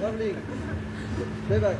Lovely. Bye bye.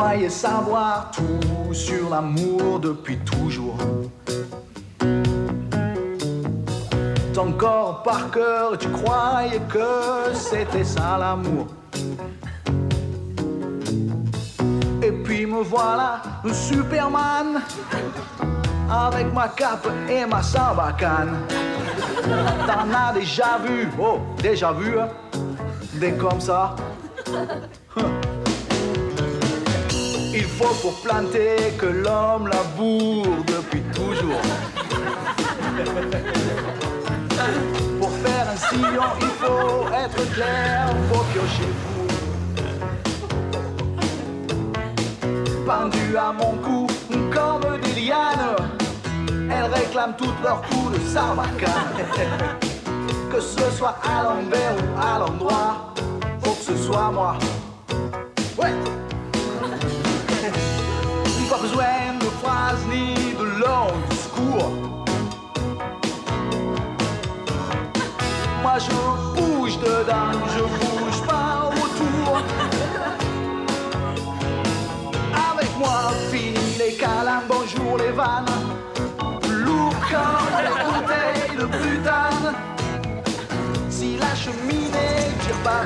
Croyais savoir tout sur l'amour depuis toujours. Ton corps par cœur, tu croyais que c'était ça l'amour. Et puis me voilà, le Superman, avec ma cape et ma sarbacane. T'en as déjà vu, oh, déjà vu, hein, des comme ça. Il faut pour planter que l'homme laboure depuis toujours. Pour faire un sillon, il faut être clair, faut piocher fou. Pendu à mon cou, comme des lianes, elles réclament toutes leurs coups de sarbacane. Que ce soit à l'envers ou à l'endroit, faut que ce soit moi. Moi je bouge dedans, je bouge pas autour. Avec moi, fini les câlins, bonjour les vannes. Lourd comme les bouteilles de butane. Si la cheminée tire pas